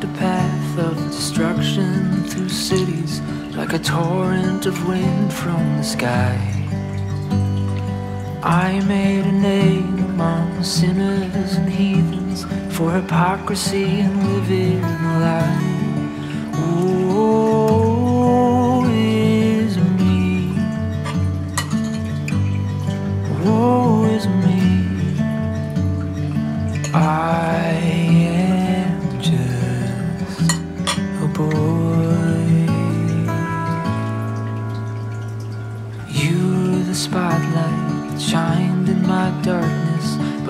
A path of destruction through cities like a torrent of wind from the sky. I made a name among sinners and heathens for hypocrisy and living a lie. Woe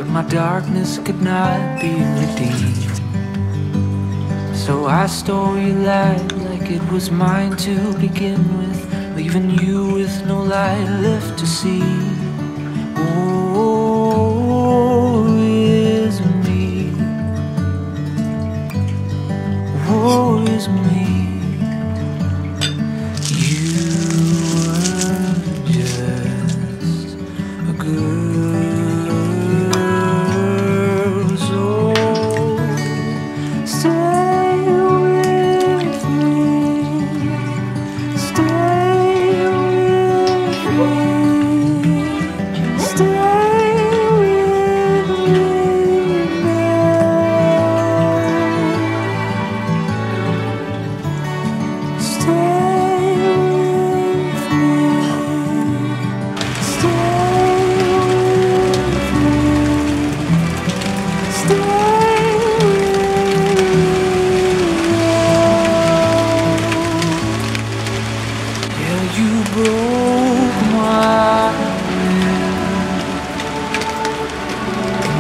my darkness could not be redeemed. So I stole your light like it was mine to begin with, leaving you with no light left to see. Woe is me. Woe is me.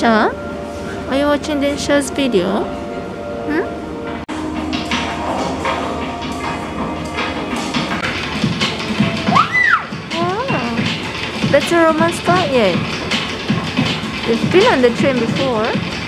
Densha? Are you watching Densha's video? Hmm? Wow. That's a Roman spot yet. You've been on the train before.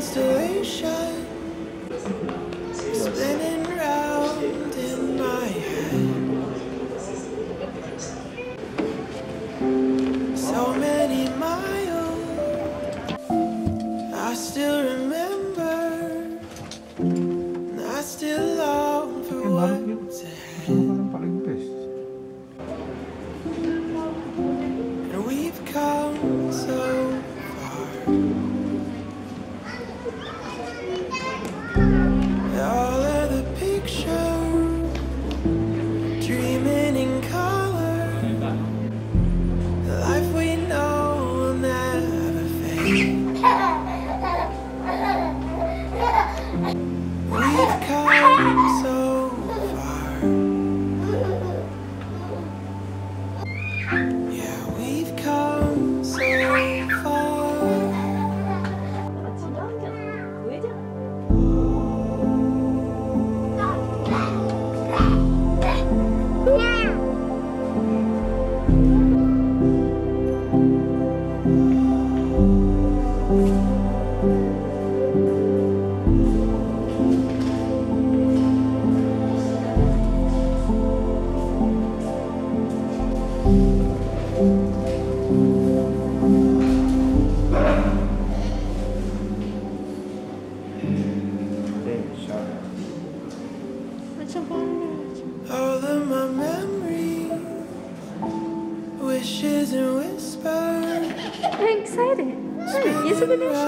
constellation. excited. It's really nice.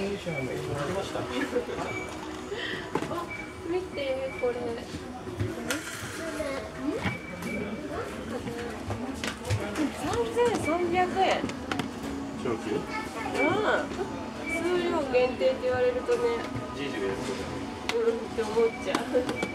あ見てこれ。3300円長期うん。数量限定って言われるとね。うん。って思っちゃう。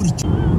Secara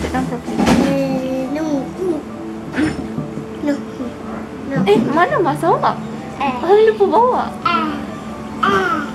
sit properly. No. No. No. Eh, mana masa awak? Eh. Oh, lupa bawa. Eh. Eh.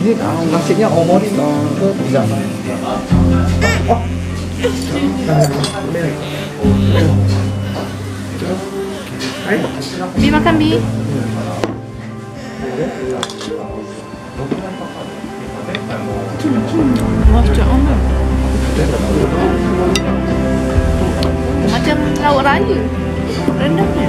Ini nasinya omori ke tidak? Bi makan Bi. Macam lauk raya. Rendangnya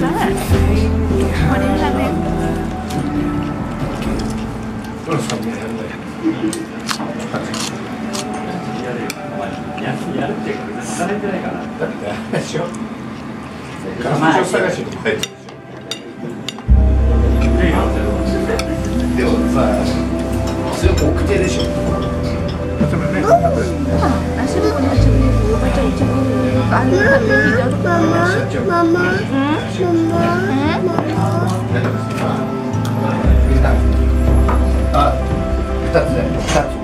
that? What is that name? Yeah. 妈妈，妈妈，妈妈，妈妈，妈妈，妈妈。